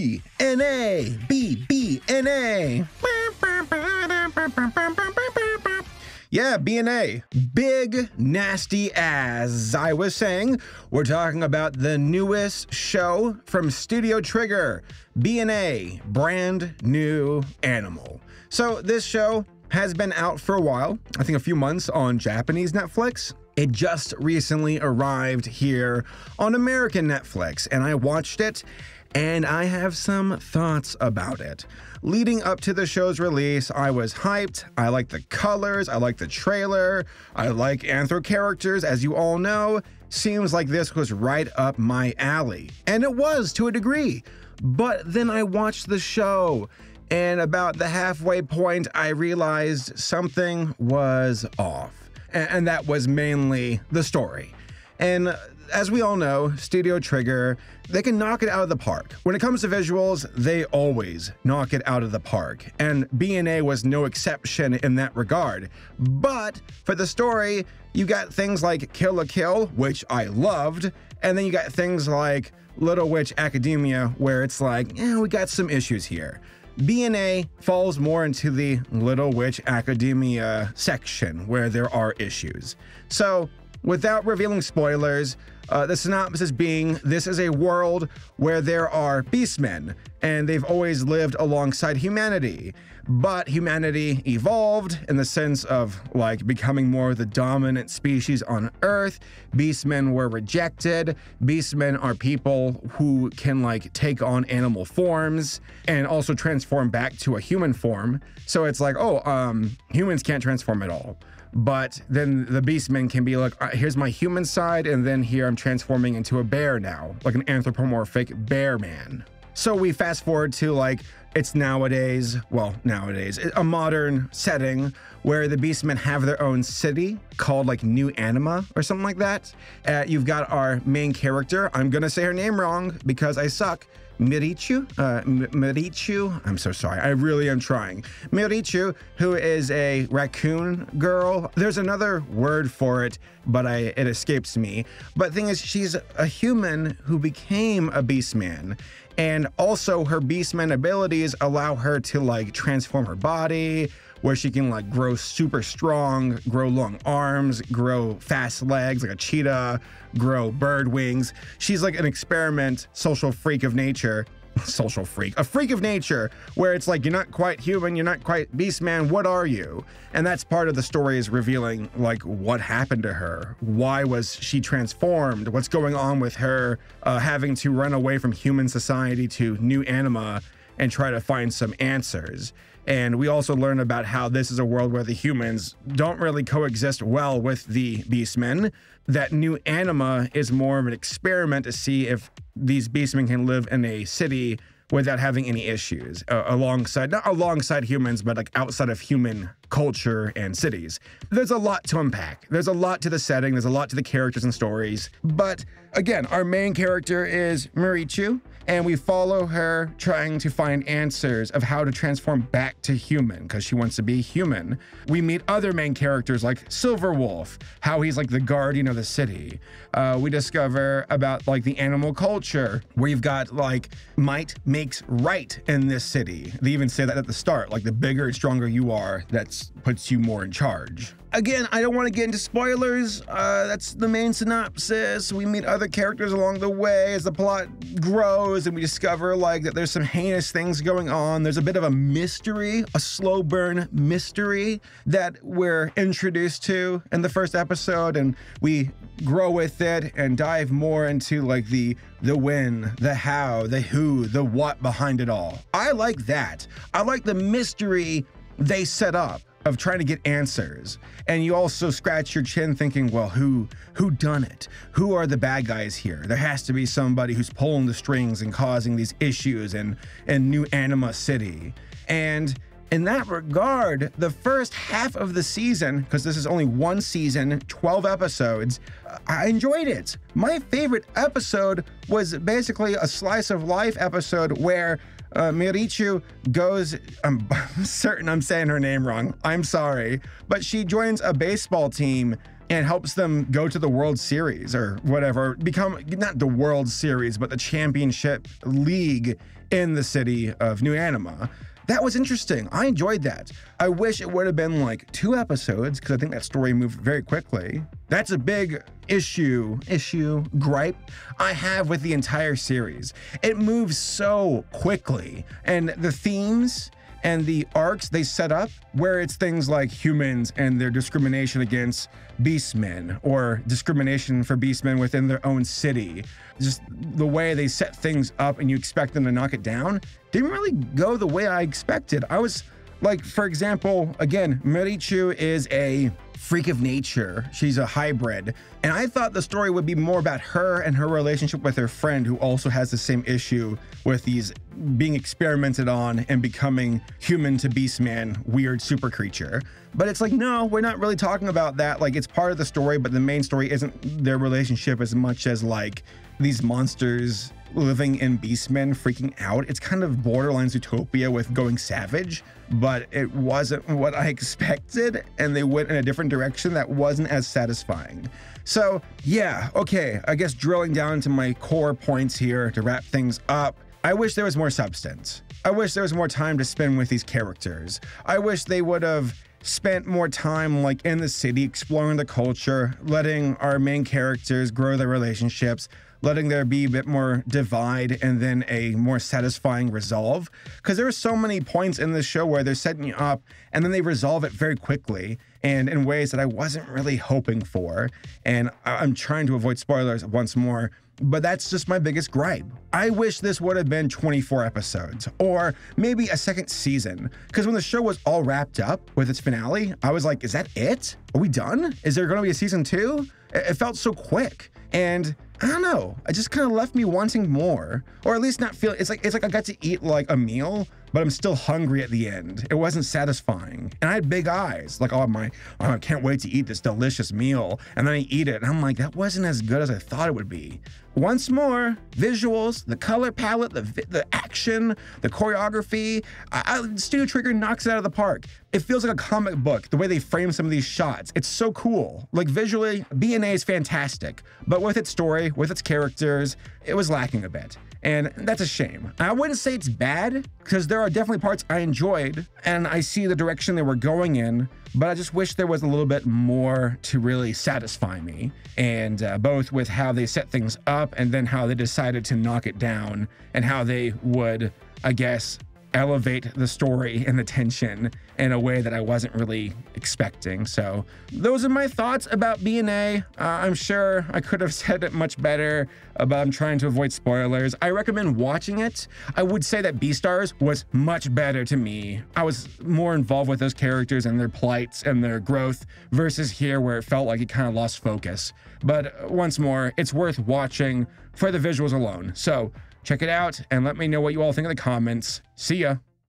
B N A B B N A. Yeah, BNA. Big nasty as I was saying, we're talking about the newest show from Studio Trigger, BNA, brand new animal. So this show has been out for a while, I think a few months on Japanese Netflix. It just recently arrived here on American Netflix, and I watched it and I have some thoughts about it. Leading up to the show's release, I was hyped. I like the colors, I like the trailer, I like anthro characters, as you all know. Seems like this was right up my alley. And it was to a degree. But then I watched the show, and about the halfway point, I realized something was off. And that was mainly the story. And as we all know, Studio Trigger, they can knock it out of the park. When it comes to visuals, they always knock it out of the park, and BNA was no exception in that regard. But for the story, you got things like Kill la Kill, which I loved, and then you got things like Little Witch Academia, where it's like, eh, we got some issues here. BNA falls more into the Little Witch Academia section where there are issues. So, without revealing spoilers, uh, the synopsis being this is a world where there are beastmen, and they've always lived alongside humanity. But humanity evolved in the sense of like becoming more the dominant species on Earth. Beastmen were rejected. Beastmen are people who can like take on animal forms and also transform back to a human form. So it's like, oh, um, humans can't transform at all but then the beastmen can be like here's my human side and then here i'm transforming into a bear now like an anthropomorphic bear man. So we fast forward to like it's nowadays well nowadays a modern setting where the beastmen have their own city called like new anima or something like that. Uh, you've got our main character. I'm gonna say her name wrong because i suck Mirichu, uh, Mirichu, I'm so sorry, I really am trying. Mirichu, who is a raccoon girl. There's another word for it, but I it escapes me. But thing is, she's a human who became a beastman. And also her beastman abilities allow her to like transform her body, where she can like grow super strong, grow long arms, grow fast legs like a cheetah, grow bird wings. She's like an experiment social freak of nature. Social freak, a freak of nature, where it's like you're not quite human, you're not quite beast man, what are you? And that's part of the story is revealing like what happened to her. Why was she transformed? What's going on with her uh, having to run away from human society to new anima and try to find some answers. And we also learn about how this is a world where the humans don't really coexist well with the beastmen. That new anima is more of an experiment to see if these beastmen can live in a city without having any issues uh, alongside not alongside humans but like outside of human culture and cities. There's a lot to unpack. There's a lot to the setting. There's a lot to the characters and stories. But again our main character is Mirichu and we follow her trying to find answers of how to transform back to human because she wants to be human. We meet other main characters like Silverwolf, how he's like the guardian of the city. Uh, we discover about like the animal culture where you've got like might makes right in this city. They even say that at the start, like the bigger and stronger you are, that puts you more in charge. Again, I don't want to get into spoilers. Uh, that's the main synopsis. We meet other characters along the way as the plot grows, and we discover like that there's some heinous things going on. There's a bit of a mystery, a slow burn mystery that we're introduced to in the first episode, and we grow with it and dive more into like the the when, the how, the who, the what behind it all. I like that. I like the mystery they set up of trying to get answers. And you also scratch your chin thinking well who who done it? Who are the bad guys here? There has to be somebody who's pulling the strings and causing these issues in in new anima city. And in that regard, the first half of the season, because this is only one season, 12 episodes, I enjoyed it. My favorite episode was basically a slice of life episode where uh, Mirichu goes, I'm certain I'm saying her name wrong. I'm sorry. But she joins a baseball team and helps them go to the World Series or whatever, become not the World Series, but the championship league in the city of New Anima. That was interesting. I enjoyed that. I wish it would have been like two episodes because I think that story moved very quickly. That's a big issue, issue, gripe I have with the entire series. It moves so quickly, and the themes and the arcs they set up where it's things like humans and their discrimination against beastmen or discrimination for beastmen within their own city. Just the way they set things up and you expect them to knock it down didn't really go the way i expected. I was like for example again Merichu is a freak of nature. She's a hybrid. And I thought the story would be more about her and her relationship with her friend, who also has the same issue with these being experimented on and becoming human to beast man, weird super creature. But it's like, no, we're not really talking about that. Like, it's part of the story, but the main story isn't their relationship as much as like these monsters living in Beastmen freaking out. It's kind of borderline Zootopia with going savage, but it wasn't what I expected, and they went in a different direction that wasn't as satisfying. So, yeah, okay, I guess drilling down into my core points here to wrap things up. I wish there was more substance. I wish there was more time to spend with these characters. I wish they would have spent more time like in the city exploring the culture, letting our main characters grow their relationships, letting there be a bit more divide and then a more satisfying resolve. Because there are so many points in this show where they're setting you up and then they resolve it very quickly and in ways that I wasn't really hoping for. And I'm trying to avoid spoilers once more. But that's just my biggest gripe. I wish this would have been 24 episodes or maybe a second season. Because when the show was all wrapped up with its finale, I was like, is that it? Are we done? Is there going to be a season two? It felt so quick. And I don't know. It just kind of left me wanting more, or at least not feel. It's like it's like I got to eat like a meal, but I'm still hungry at the end. It wasn't satisfying, and I had big eyes, like oh my, oh, I can't wait to eat this delicious meal, and then I eat it, and I'm like that wasn't as good as I thought it would be. Once more, visuals, the color palette, the the action, the choreography. I, I, Studio Trigger knocks it out of the park. It feels like a comic book the way they frame some of these shots. It's so cool. Like visually, BNA is fantastic, but with its story with its characters, it was lacking a bit. And that's a shame. I wouldn't say it's bad, because there are definitely parts I enjoyed, and I see the direction they were going in, but I just wish there was a little bit more to really satisfy me. And uh, both with how they set things up and then how they decided to knock it down, and how they would, I guess, elevate the story and the tension in a way that I wasn't really expecting. So, those are my thoughts about BNA. Uh, I'm sure I could have said it much better, but I'm trying to avoid spoilers. I recommend watching it. I would say that Beastars was much better to me. I was more involved with those characters and their plights and their growth versus here where it felt like it kind of lost focus. But once more, it's worth watching for the visuals alone. So, Check it out and let me know what you all think in the comments. See ya.